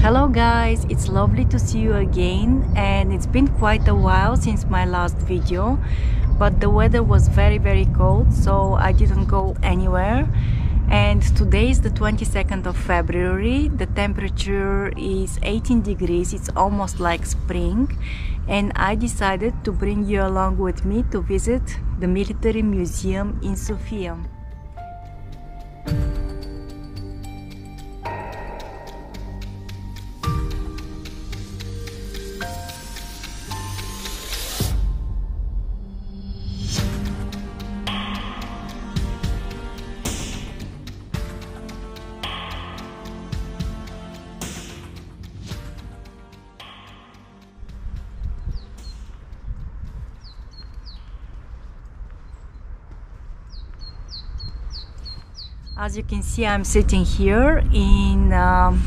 Hello guys, it's lovely to see you again and it's been quite a while since my last video but the weather was very very cold so I didn't go anywhere. And today is the 22nd of February. The temperature is 18 degrees. It's almost like spring. And I decided to bring you along with me to visit the military museum in Sofia as you can see I'm sitting here in um,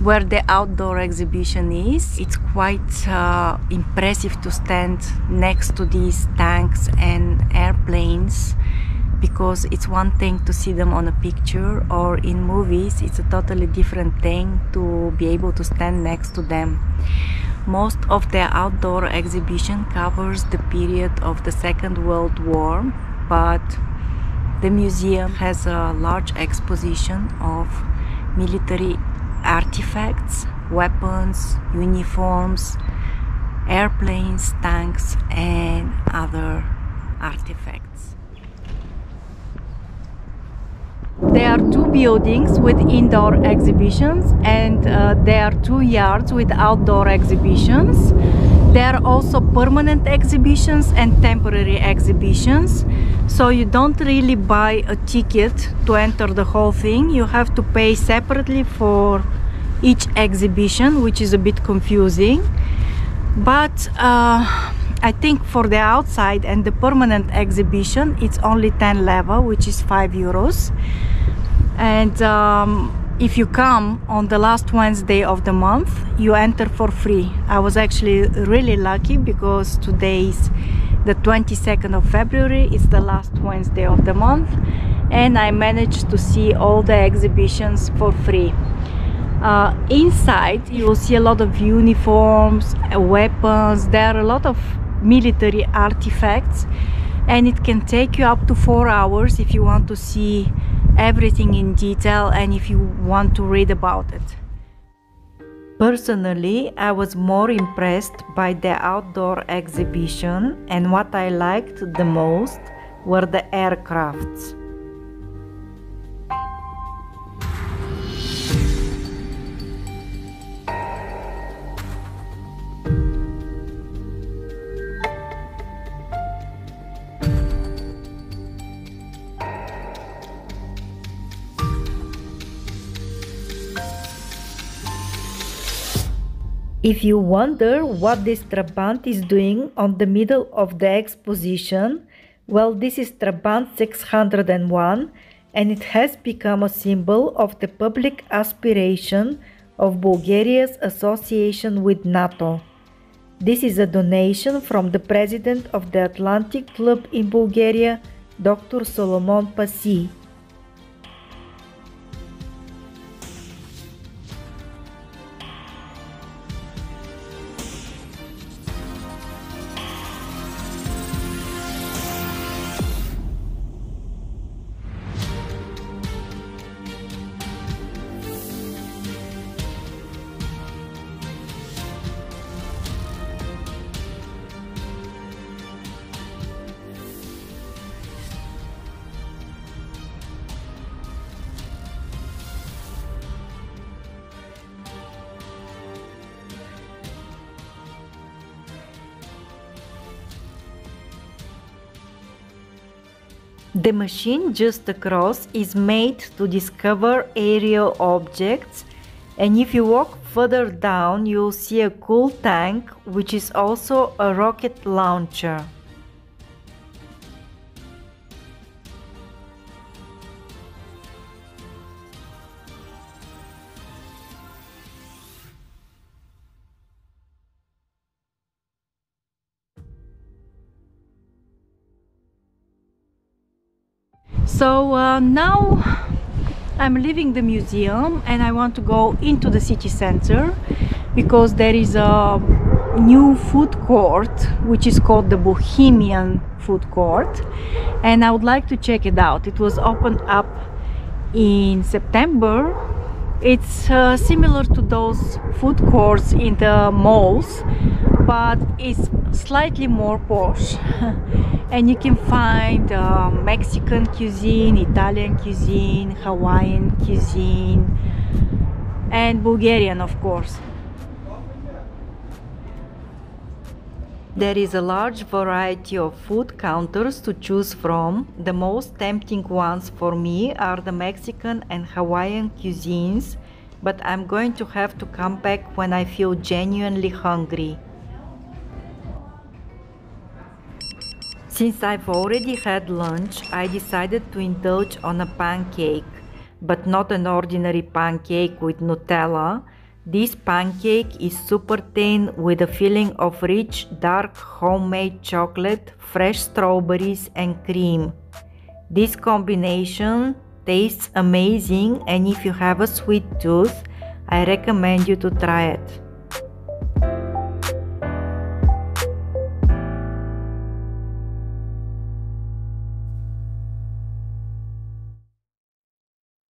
where the outdoor exhibition is. It's quite uh, impressive to stand next to these tanks and airplanes because it's one thing to see them on a picture or in movies. It's a totally different thing to be able to stand next to them. Most of the outdoor exhibition covers the period of the second world war but the museum has a large exposition of military artifacts, weapons, uniforms, airplanes, tanks and other artifacts. There are two buildings with indoor exhibitions and uh, there are two yards with outdoor exhibitions. There are also permanent exhibitions and temporary exhibitions. So you don't really buy a ticket to enter the whole thing. You have to pay separately for each exhibition, which is a bit confusing. But uh, I think for the outside and the permanent exhibition, it's only 10 leva, which is 5 euros. And um, if you come on the last Wednesday of the month you enter for free. I was actually really lucky because today is the 22nd of February it's the last Wednesday of the month and I managed to see all the exhibitions for free. Uh, inside you will see a lot of uniforms weapons there are a lot of military artifacts and it can take you up to four hours if you want to see everything in detail and if you want to read about it. Personally, I was more impressed by the outdoor exhibition and what I liked the most were the aircrafts. If you wonder what this Trabant is doing on the middle of the exposition, well, this is Trabant 601 and it has become a symbol of the public aspiration of Bulgaria's association with NATO. This is a donation from the president of the Atlantic Club in Bulgaria, Dr. Solomon Passy. The machine just across is made to discover aerial objects and if you walk further down you'll see a cool tank which is also a rocket launcher. So uh, now I'm leaving the museum and I want to go into the city center because there is a new food court which is called the Bohemian Food Court and I would like to check it out. It was opened up in September. It's uh, similar to those food courts in the malls but it's slightly more posh and you can find uh, Mexican cuisine, Italian cuisine, Hawaiian cuisine and Bulgarian of course. There is a large variety of food counters to choose from. The most tempting ones for me are the Mexican and Hawaiian cuisines, but I'm going to have to come back when I feel genuinely hungry. Since I've already had lunch, I decided to indulge on a pancake, but not an ordinary pancake with Nutella, this pancake is super thin with a filling of rich dark homemade chocolate, fresh strawberries and cream. This combination tastes amazing and if you have a sweet tooth, I recommend you to try it.